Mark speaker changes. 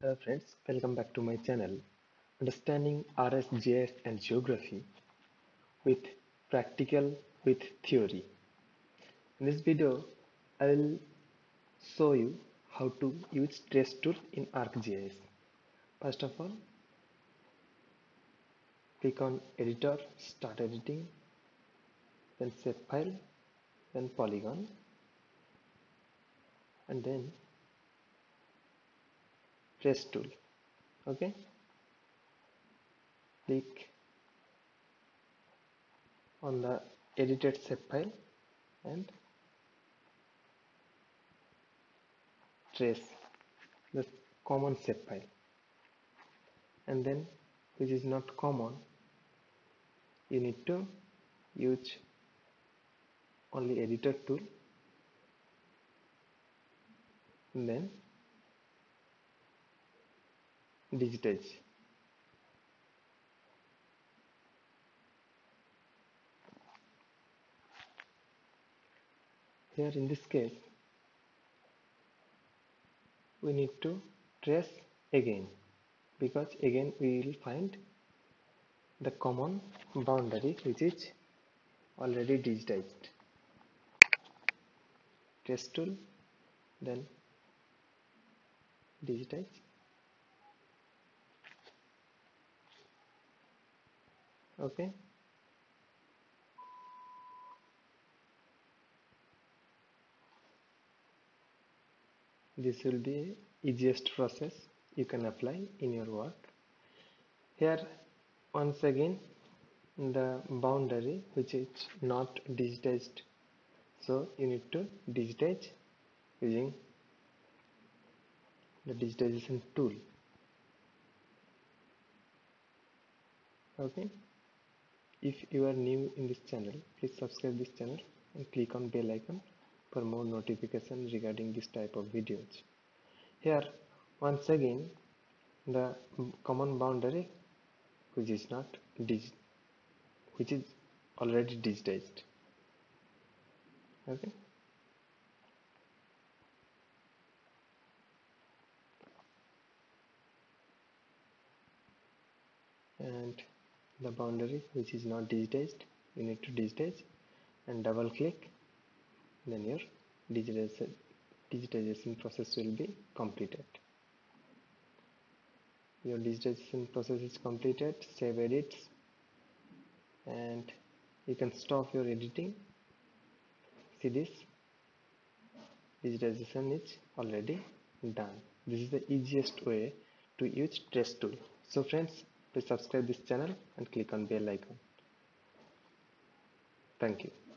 Speaker 1: Hello friends, welcome back to my channel Understanding RSGIS and Geography with Practical with Theory. In this video, I will show you how to use trace tool in ArcGIS. First of all, click on editor, start editing, then shape file, then polygon, and then trace tool. Okay? Click on the edited shape file and trace the common shape file. And then which is not common you need to use only editor tool. And then digitize here in this case we need to trace again because again we will find the common boundary which is already digitized. Trace tool then digitize okay. This will be easiest process you can apply in your work. Here once again the boundary which is not digitized. So you need to digitize using the digitization tool. Okay if you are new in this channel please subscribe this channel and click on bell icon for more notification regarding this type of videos. Here once again the common boundary which is not which is already digitized. Okay? And the boundary which is not digitized. You need to digitize and double click. Then your digitization, process will be completed. Your digitization process is completed. Save edits. And you can stop your editing. See this? Digitization is already done. This is the easiest way to use trace tool. So friends please subscribe this channel and click on bell icon. Thank you